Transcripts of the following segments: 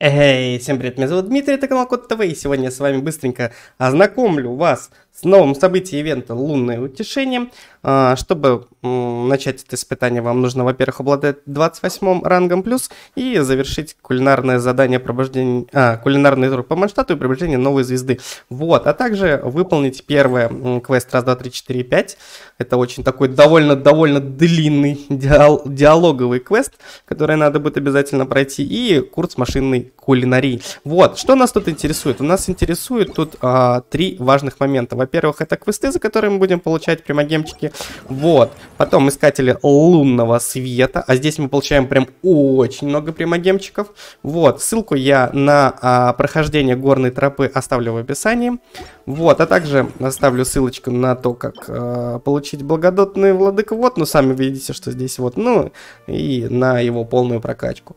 Эй, всем привет, меня зовут Дмитрий, это канал Код ТВ, и сегодня я с вами быстренько ознакомлю вас с новым событием ивента «Лунное утешение». А, чтобы начать это испытание, вам нужно, во-первых, обладать 28 рангом плюс и завершить кулинарное задание пробуждения, а, кулинарный тур по Манштату и приближение новой звезды. Вот, а также выполнить первый квест раз, два, три, четыре, пять. Это очень такой довольно-довольно длинный диалоговый квест, который надо будет обязательно пройти, и курс машинной кулинарии. Вот, что нас тут интересует? У нас интересует тут а, три важных момента. Во-первых, это квесты, за которые мы будем получать примагемчики. Вот. Потом искатели лунного света. А здесь мы получаем прям очень много примагемчиков. Вот. Ссылку я на а, прохождение горной тропы оставлю в описании. Вот. А также оставлю ссылочку на то, как а, получить благодатный владыка. Вот. Ну, сами видите, что здесь вот. Ну, и на его полную прокачку.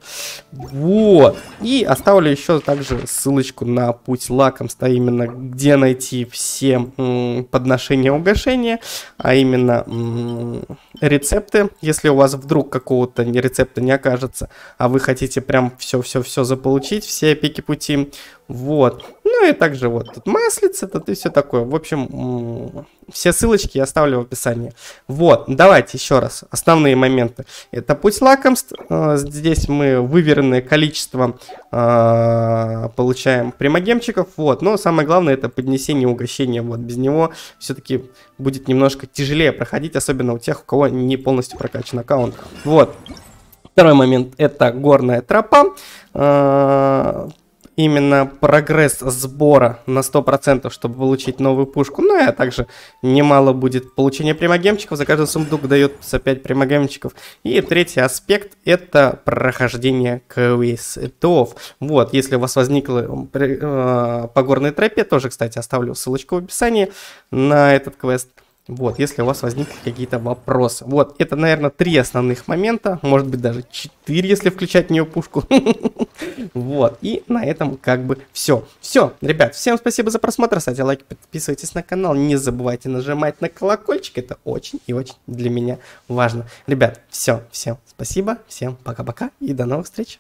Вот. И оставлю еще также ссылочку на путь лакомства. Именно где найти все подношения угошения. А именно рецепты, если у вас вдруг какого-то рецепта не окажется, а вы хотите прям все-все-все заполучить, все пики пути, вот. Ну и также вот тут маслица, тут и все такое. В общем, все ссылочки я оставлю в описании. Вот, давайте еще раз. Основные моменты. Это путь лакомств. Э, здесь мы выверенное количество э, получаем примагемчиков. Вот, но самое главное это поднесение угощения. Вот, без него все-таки будет немножко тяжелее проходить, особенно у тех, у кого не полностью прокачан аккаунт. Вот. Второй момент это горная тропа. Э, именно прогресс сбора на 100%, чтобы получить новую пушку. Ну и также немало будет получения примагемчиков. За каждый сундук дается 5 примагемчиков. И третий аспект это прохождение квестов. Вот, если у вас возникло э, по горной тропе, тоже, кстати, оставлю ссылочку в описании на этот квест. Вот, если у вас возникли какие-то вопросы. Вот, это, наверное, три основных момента, может быть, даже четыре, если включать в нее пушку. Вот, и на этом как бы все. Все, ребят, всем спасибо за просмотр, ставьте лайки, подписывайтесь на канал, не забывайте нажимать на колокольчик, это очень и очень для меня важно. Ребят, все, всем спасибо, всем пока-пока и до новых встреч.